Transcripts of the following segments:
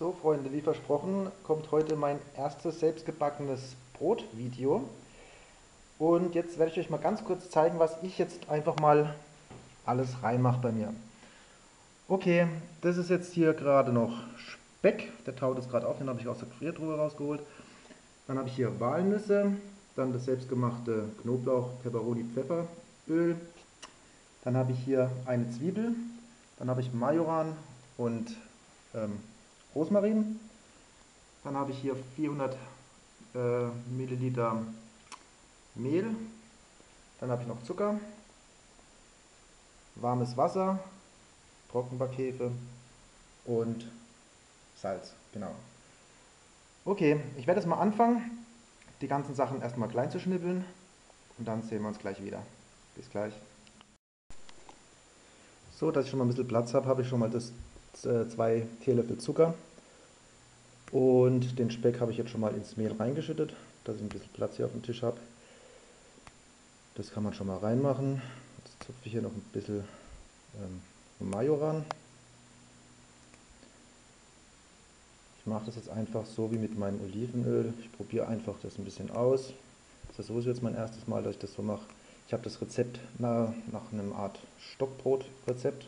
So Freunde, wie versprochen, kommt heute mein erstes selbstgebackenes Brotvideo. Und jetzt werde ich euch mal ganz kurz zeigen, was ich jetzt einfach mal alles reinmache bei mir. Okay, das ist jetzt hier gerade noch Speck, der taut es gerade auf, den habe ich aus der Gefriertruhe rausgeholt. Dann habe ich hier Walnüsse, dann das selbstgemachte Knoblauch, Peperoni, Pfefferöl. Dann habe ich hier eine Zwiebel, dann habe ich Majoran und ähm, Rosmarin. Dann habe ich hier 400 äh, Milliliter Mehl. Dann habe ich noch Zucker, warmes Wasser, Trockenbackhefe und Salz. Genau. Okay, ich werde jetzt mal anfangen, die ganzen Sachen erstmal klein zu schnippeln und dann sehen wir uns gleich wieder. Bis gleich. So, dass ich schon mal ein bisschen Platz habe, habe ich schon mal das zwei Teelöffel Zucker und den Speck habe ich jetzt schon mal ins Mehl reingeschüttet, dass ich ein bisschen Platz hier auf dem Tisch habe. Das kann man schon mal reinmachen. Jetzt zupfe ich hier noch ein bisschen ähm, Majoran. Ich mache das jetzt einfach so wie mit meinem Olivenöl. Ich probiere einfach das ein bisschen aus. Das ist jetzt mein erstes Mal, dass ich das so mache. Ich habe das Rezept nach, nach einem Art Stockbrot-Rezept,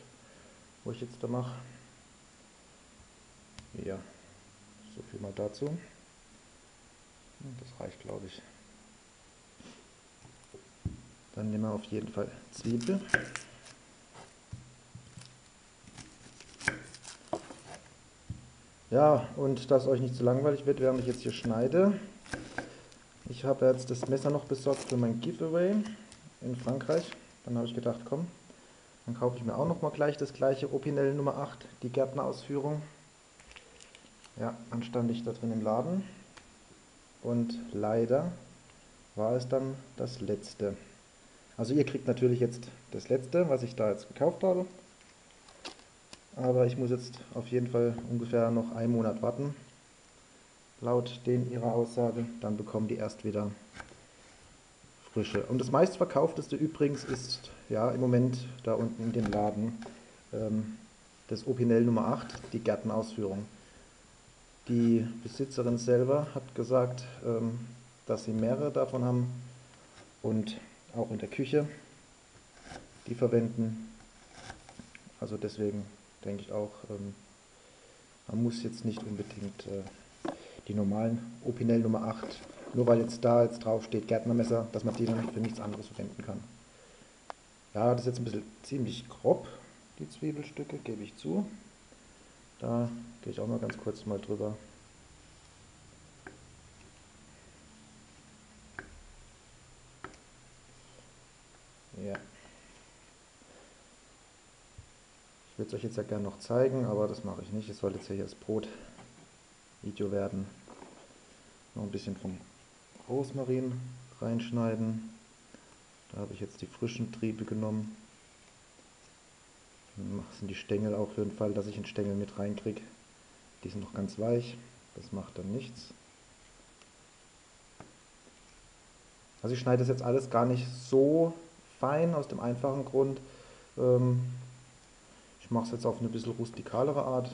wo ich jetzt da mache. Ja, so viel mal dazu. Das reicht, glaube ich. Dann nehmen wir auf jeden Fall Zwiebel. Ja, und dass euch nicht zu langweilig wird, während ich jetzt hier schneide. Ich habe jetzt das Messer noch besorgt für mein Giveaway in Frankreich. Dann habe ich gedacht, komm, dann kaufe ich mir auch noch mal gleich das gleiche Opinel Nummer 8, die Gärtnerausführung. Ja, dann stand ich da drin im Laden und leider war es dann das letzte. Also ihr kriegt natürlich jetzt das letzte, was ich da jetzt gekauft habe. Aber ich muss jetzt auf jeden Fall ungefähr noch einen Monat warten. Laut den ihrer Aussage. Dann bekommen die erst wieder frische. Und das meistverkaufteste übrigens ist ja im Moment da unten in dem Laden ähm, das Opinel Nummer 8, die Gärtenausführung. Die Besitzerin selber hat gesagt, ähm, dass sie mehrere davon haben und auch in der Küche die verwenden. Also deswegen denke ich auch, ähm, man muss jetzt nicht unbedingt äh, die normalen Opinel Nummer 8, nur weil jetzt da jetzt drauf steht Gärtnermesser, dass man die dann für nichts anderes verwenden kann. Ja, das ist jetzt ein bisschen ziemlich grob, die Zwiebelstücke, gebe ich zu. Da gehe ich auch mal ganz kurz mal drüber. Ja. Ich würde es euch jetzt ja gerne noch zeigen, aber das mache ich nicht. Es soll jetzt hier das Brot-Video werden. Noch ein bisschen vom Rosmarin reinschneiden. Da habe ich jetzt die frischen Triebe genommen. Sind die Stängel auch für den Fall, dass ich einen Stängel mit reinkriege. Die sind noch ganz weich, das macht dann nichts. Also ich schneide das jetzt alles gar nicht so fein, aus dem einfachen Grund. Ähm, ich mache es jetzt auf eine bisschen rustikalere Art.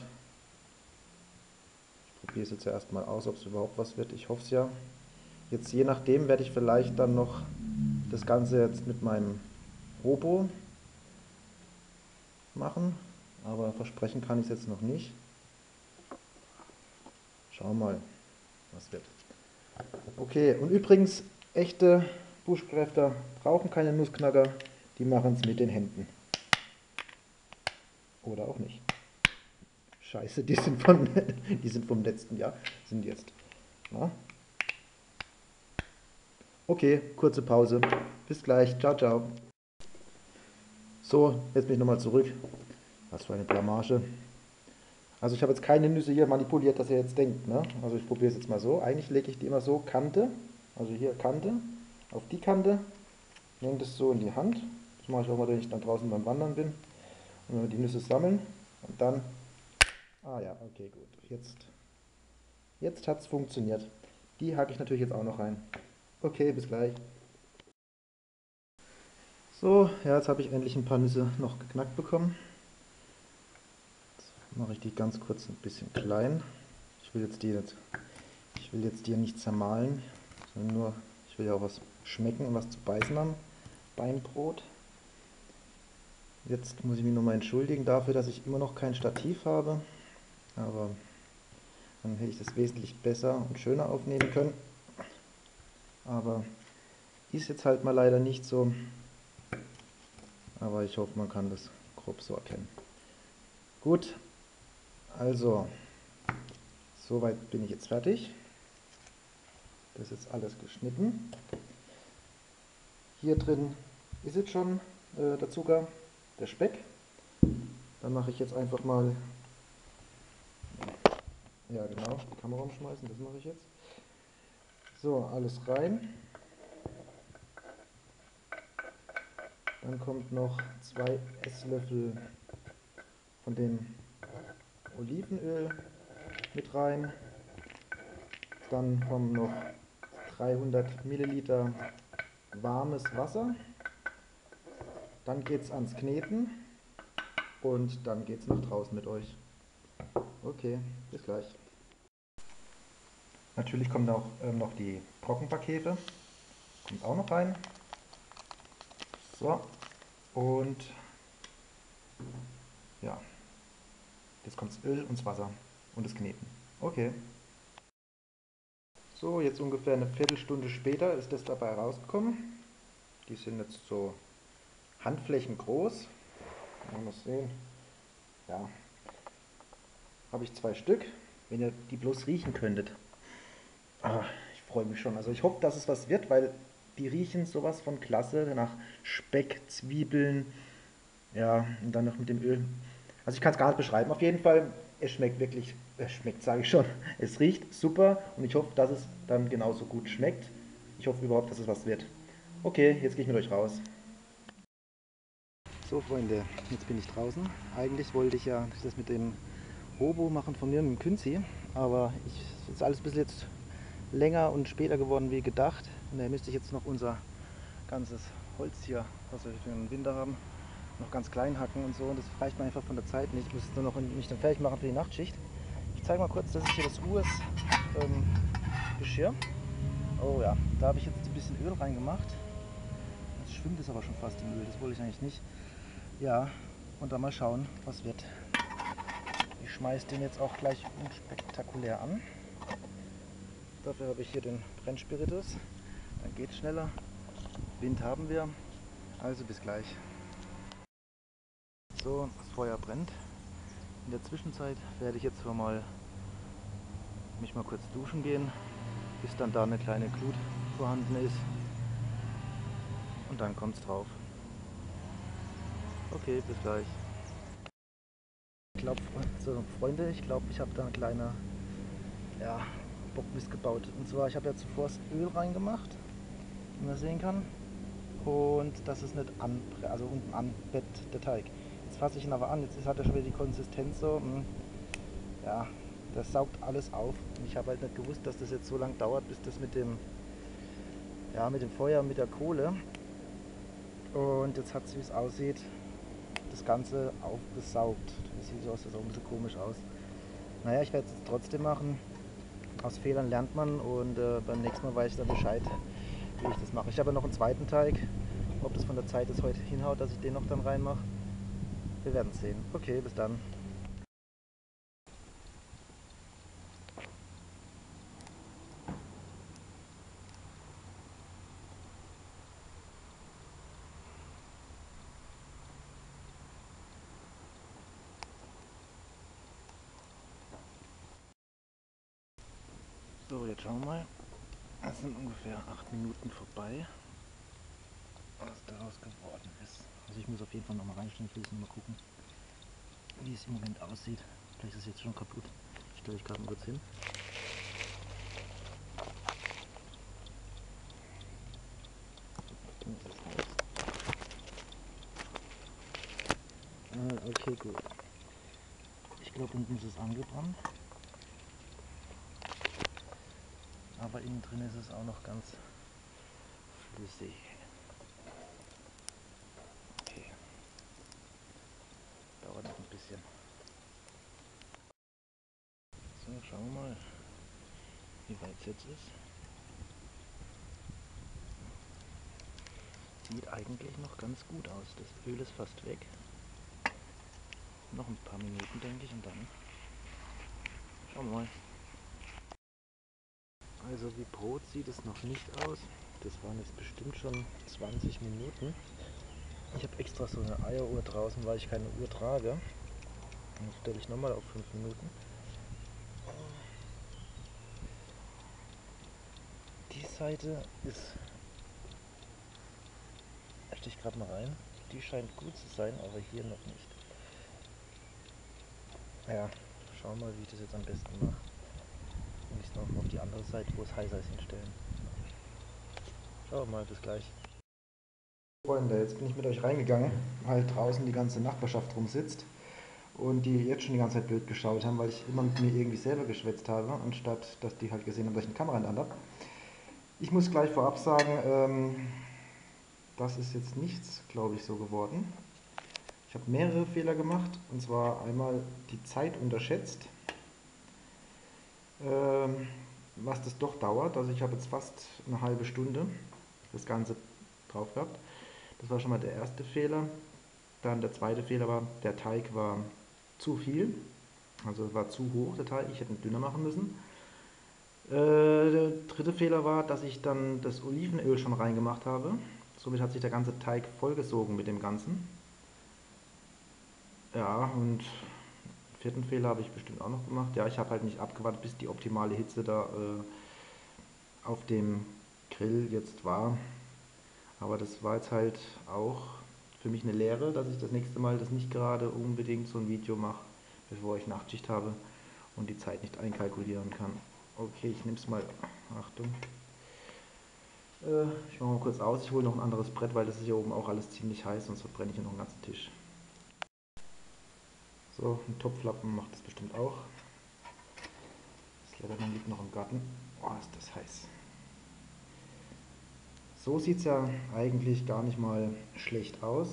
Ich probiere es jetzt ja erstmal aus, ob es überhaupt was wird. Ich hoffe es ja. Jetzt je nachdem werde ich vielleicht dann noch das Ganze jetzt mit meinem Robo machen, aber versprechen kann ich es jetzt noch nicht. Schauen wir mal, was wird. Okay, und übrigens, echte Buschkräfter brauchen keine Nussknacker, die machen es mit den Händen. Oder auch nicht. Scheiße, die sind, von, die sind vom letzten Jahr, sind jetzt. Na? Okay, kurze Pause. Bis gleich. Ciao, ciao. So, jetzt bin ich nochmal zurück. Was für eine Blamage. Also ich habe jetzt keine Nüsse hier manipuliert, dass ihr jetzt denkt. Ne? Also ich probiere es jetzt mal so. Eigentlich lege ich die immer so, Kante, also hier Kante, auf die Kante, nehme das so in die Hand. Das mache ich auch mal, wenn ich dann draußen beim Wandern bin. Und wenn wir die Nüsse sammeln und dann... Ah ja, okay, gut. Jetzt, jetzt hat es funktioniert. Die hake ich natürlich jetzt auch noch rein. Okay, bis gleich. So, ja, jetzt habe ich endlich ein paar Nüsse noch geknackt bekommen. Jetzt mache ich die ganz kurz ein bisschen klein. Ich will jetzt die nicht, ich will jetzt die nicht zermahlen, sondern nur, ich will ja auch was schmecken und was zu beißen haben. Beinbrot. Jetzt muss ich mich nochmal entschuldigen dafür, dass ich immer noch kein Stativ habe. Aber dann hätte ich das wesentlich besser und schöner aufnehmen können. Aber ist jetzt halt mal leider nicht so. Aber ich hoffe, man kann das grob so erkennen. Gut, also, soweit bin ich jetzt fertig. Das ist jetzt alles geschnitten. Hier drin ist jetzt schon äh, der Zucker der Speck. Dann mache ich jetzt einfach mal, ja genau, die Kamera umschmeißen, das mache ich jetzt. So, alles rein. Dann kommt noch zwei Esslöffel von dem Olivenöl mit rein. Dann kommen noch 300 Milliliter warmes Wasser. Dann geht es ans Kneten und dann geht es nach draußen mit euch. Okay, bis gleich. Natürlich kommen auch ähm, noch die Trockenbackhefe. Kommt auch noch rein. So. Und ja. Jetzt kommt das Öl und das Wasser und das Kneten. Okay. So, jetzt ungefähr eine Viertelstunde später ist das dabei rausgekommen. Die sind jetzt so Handflächen groß. Man muss sehen. Ja. Habe ich zwei Stück. Wenn ihr die bloß riechen könntet. Ah, ich freue mich schon. Also ich hoffe, dass es was wird, weil die riechen sowas von klasse. Nach Speck, Zwiebeln. Ja, und dann noch mit dem Öl. Also ich kann es gar nicht beschreiben. Auf jeden Fall, es schmeckt wirklich, es schmeckt, sage ich schon. Es riecht super und ich hoffe, dass es dann genauso gut schmeckt. Ich hoffe überhaupt, dass es was wird. Okay, jetzt gehe ich mit euch raus. So Freunde, jetzt bin ich draußen. Eigentlich wollte ich ja das mit dem Hobo machen von mir mit dem Künzi, aber es ist alles bisschen jetzt länger und später geworden wie gedacht. Und daher müsste ich jetzt noch unser ganzes Holz hier, was wir für den Winter haben, noch ganz klein hacken und so. Und das reicht mir einfach von der Zeit nicht. Ich muss es nur noch nicht dann fertig machen für die Nachtschicht. Ich zeige mal kurz, das ist hier das US-Geschirr. Ähm, oh ja, da habe ich jetzt ein bisschen Öl reingemacht. Jetzt schwimmt es aber schon fast im Öl, das wollte ich eigentlich nicht. Ja, und dann mal schauen, was wird. Ich schmeiße den jetzt auch gleich unspektakulär an. Dafür habe ich hier den Brennspiritus. Dann geht es schneller. Wind haben wir. Also bis gleich. So, das Feuer brennt. In der Zwischenzeit werde ich jetzt mal mich mal kurz duschen gehen, bis dann da eine kleine Glut vorhanden ist. Und dann kommt es drauf. Okay, bis gleich. Ich glaube, so, Freunde, ich glaube, ich habe da eine kleine ja, Bockmist gebaut. Und zwar, ich habe ja zuvor das Öl reingemacht, wie man sehen kann. Und das ist nicht an, also unten anbett der Teig. Jetzt fasse ich ihn aber an, jetzt hat er schon wieder die Konsistenz so, hm, ja, das saugt alles auf. Und ich habe halt nicht gewusst, dass das jetzt so lange dauert, bis das mit dem, ja, mit dem Feuer, mit der Kohle. Und jetzt hat es, wie es aussieht, das Ganze aufgesaugt. Das sieht so aus, das sah ein bisschen komisch aus. Naja, ich werde es trotzdem machen. Aus Fehlern lernt man und äh, beim nächsten Mal weiß ich dann Bescheid, wie ich das mache. Ich habe noch einen zweiten Teig. Ob das von der Zeit ist heute hinhaut, dass ich den noch dann reinmache. Wir werden sehen. Okay, bis dann. So, jetzt schauen wir mal. Es sind ungefähr acht Minuten vorbei, was daraus geworden ist. Also ich muss auf jeden Fall nochmal reinstellen, ich will nochmal gucken, wie es im Moment aussieht. Vielleicht ist es jetzt schon kaputt. Ich stelle ich gerade mal kurz hin. Ah, okay, gut. Ich glaube, unten ist es angebrannt. Aber innen drin ist es auch noch ganz flüssig. Okay. Dauert noch ein bisschen. So, schauen wir mal, wie weit es jetzt ist. Sieht eigentlich noch ganz gut aus. Das Öl ist fast weg. Noch ein paar Minuten, denke ich, und dann schauen wir mal. Also wie Brot sieht es noch nicht aus. Das waren jetzt bestimmt schon 20 Minuten. Ich habe extra so eine Eieruhr draußen, weil ich keine Uhr trage. Dann stelle ich nochmal auf 5 Minuten. Die Seite ist. Ich stich gerade mal rein. Die scheint gut zu sein, aber hier noch nicht. Ja, schauen wir mal, wie ich das jetzt am besten mache. Ich es noch auf die andere Seite, wo es heißer ist, hinstellen. Schauen wir mal, bis gleich. Freunde, jetzt bin ich mit euch reingegangen, weil draußen die ganze Nachbarschaft rumsitzt und die jetzt schon die ganze Zeit blöd geschaut haben, weil ich immer mit mir irgendwie selber geschwätzt habe, anstatt dass die halt gesehen haben, dass ich eine Kamera in der Hand habe. Ich muss gleich vorab sagen, ähm, das ist jetzt nichts, glaube ich, so geworden. Ich habe mehrere Fehler gemacht, und zwar einmal die Zeit unterschätzt, was das doch dauert. Also ich habe jetzt fast eine halbe Stunde das Ganze drauf gehabt. Das war schon mal der erste Fehler. Dann der zweite Fehler war, der Teig war zu viel, also war zu hoch der Teig, ich hätte ihn dünner machen müssen. Äh, der dritte Fehler war, dass ich dann das Olivenöl schon reingemacht habe. Somit hat sich der ganze Teig vollgesogen mit dem Ganzen. Ja, und vierten Fehler habe ich bestimmt auch noch gemacht. Ja, ich habe halt nicht abgewartet, bis die optimale Hitze da äh, auf dem Grill jetzt war. Aber das war jetzt halt auch für mich eine Lehre, dass ich das nächste Mal das nicht gerade unbedingt so ein Video mache, bevor ich Nachtschicht habe und die Zeit nicht einkalkulieren kann. Okay, ich nehme es mal. Achtung. Äh, ich mache mal kurz aus. Ich hole noch ein anderes Brett, weil das ist hier oben auch alles ziemlich heiß, sonst verbrenne ich hier noch einen ganzen Tisch. So, ein Topflappen macht das bestimmt auch. Das Letterman liegt noch im Garten. Oh, ist das heiß. So sieht es ja eigentlich gar nicht mal schlecht aus.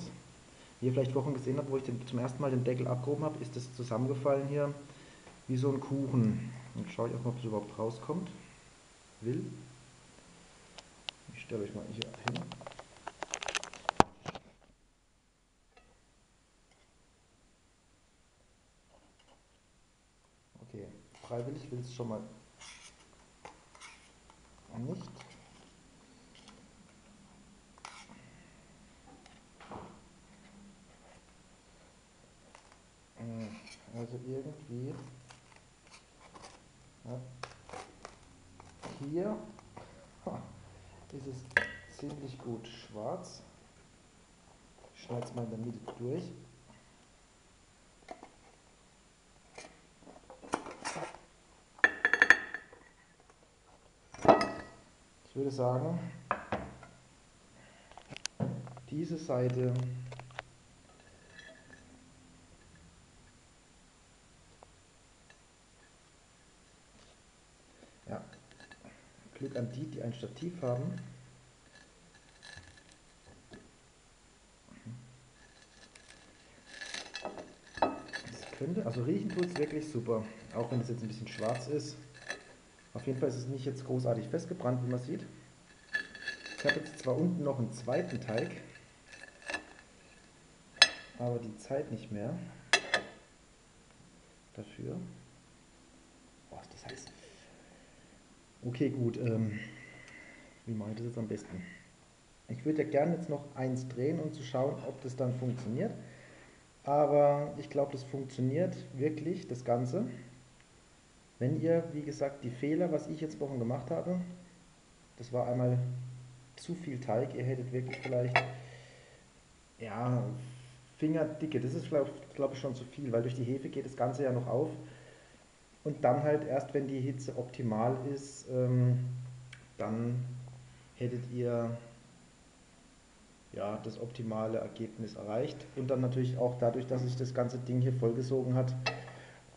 Wie ihr vielleicht Wochen gesehen habt, wo ich den, zum ersten Mal den Deckel abgehoben habe, ist das zusammengefallen hier wie so ein Kuchen. Jetzt schaue ich auch mal, ob es überhaupt rauskommt. Will. Ich stelle euch mal hier hin. Okay, freiwillig will es schon mal nicht. Also irgendwie ja, hier ist es ziemlich gut schwarz. Schneide es mal in der Mitte durch. Würde sagen, diese Seite Glück an die, die ein Stativ haben. Könnte, also riechen tut es wirklich super, auch wenn es jetzt ein bisschen schwarz ist. Auf jeden Fall ist es nicht jetzt großartig festgebrannt, wie man sieht. Habe jetzt zwar unten noch einen zweiten Teig, aber die Zeit nicht mehr dafür. Oh, das heiß. Okay, gut. Ähm, wie mache ich das jetzt am besten? Ich würde ja gerne jetzt noch eins drehen, um zu schauen, ob das dann funktioniert. Aber ich glaube, das funktioniert wirklich, das Ganze. Wenn ihr, wie gesagt, die Fehler, was ich jetzt Wochen gemacht habe, das war einmal zu viel Teig, ihr hättet wirklich vielleicht, ja, Fingerdicke, das ist, glaube glaub ich, schon zu viel, weil durch die Hefe geht das Ganze ja noch auf und dann halt erst, wenn die Hitze optimal ist, ähm, dann hättet ihr ja, das optimale Ergebnis erreicht. Und dann natürlich auch dadurch, dass sich das ganze Ding hier vollgesogen hat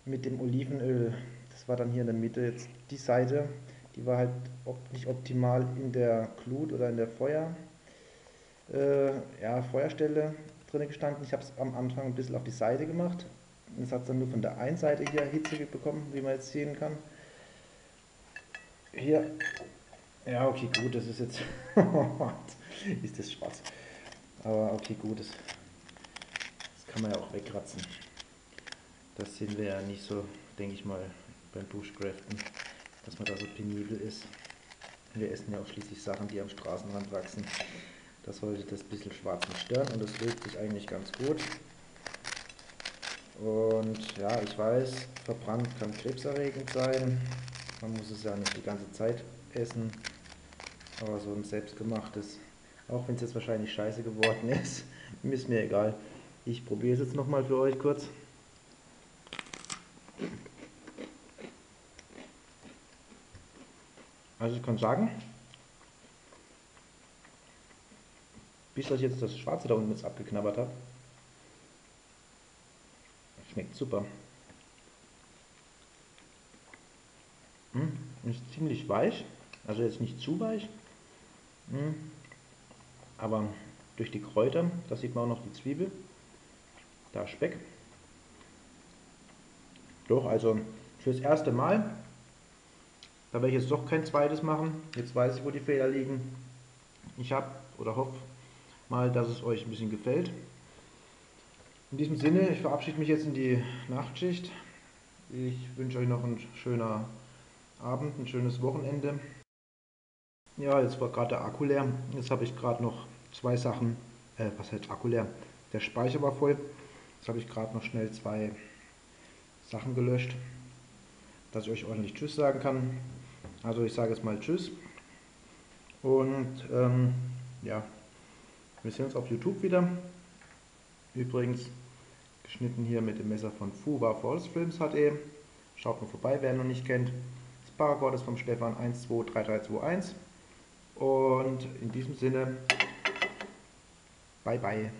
mit dem Olivenöl. Das war dann hier in der Mitte jetzt die Seite, die war halt nicht optimal in der Glut oder in der Feuer, äh, ja, Feuerstelle drin gestanden. Ich habe es am Anfang ein bisschen auf die Seite gemacht, es hat dann nur von der einen Seite hier Hitze bekommen, wie man jetzt sehen kann. hier. Ja, okay, gut, das ist jetzt. ist das schwarz. Aber okay, gut, das, das kann man ja auch wegkratzen. Das sind wir ja nicht so, denke ich mal, beim Bushcraften, dass man da so penibel ist. Wir essen ja auch schließlich Sachen, die am Straßenrand wachsen. Das sollte das bisschen schwarz nicht stören und das löst sich eigentlich ganz gut. Und ja, ich weiß, verbrannt kann krebserregend sein. Man muss es ja nicht die ganze Zeit essen. Aber so ein selbstgemachtes, auch wenn es jetzt wahrscheinlich scheiße geworden ist, ist mir egal. Ich probiere es jetzt nochmal für euch kurz. Also ich kann sagen, bis ich jetzt das Schwarze da unten jetzt abgeknabbert habe, schmeckt super. Hm, ist ziemlich weich, also jetzt nicht zu weich, hm, aber durch die Kräuter, da sieht man auch noch die Zwiebel, da Speck. Doch, also fürs erste Mal, da werde ich jetzt doch kein zweites machen. Jetzt weiß ich, wo die Fehler liegen. Ich habe oder hoffe mal, dass es euch ein bisschen gefällt. In diesem Sinne, ich verabschiede mich jetzt in die Nachtschicht. Ich wünsche euch noch einen schönen Abend, ein schönes Wochenende. Ja, jetzt war gerade der Akku leer. Jetzt habe ich gerade noch zwei Sachen, äh, was heißt Akku leer? Der Speicher war voll. Jetzt habe ich gerade noch schnell zwei Sachen gelöscht, dass ich euch ordentlich Tschüss sagen kann. Also ich sage jetzt mal Tschüss. Und ähm, ja, wir sehen uns auf YouTube wieder. Übrigens geschnitten hier mit dem Messer von Fuwa Falls Films HD. Schaut mal vorbei, wer ihn noch nicht kennt. Das Paracord ist vom Stefan 123321. Und in diesem Sinne, bye bye.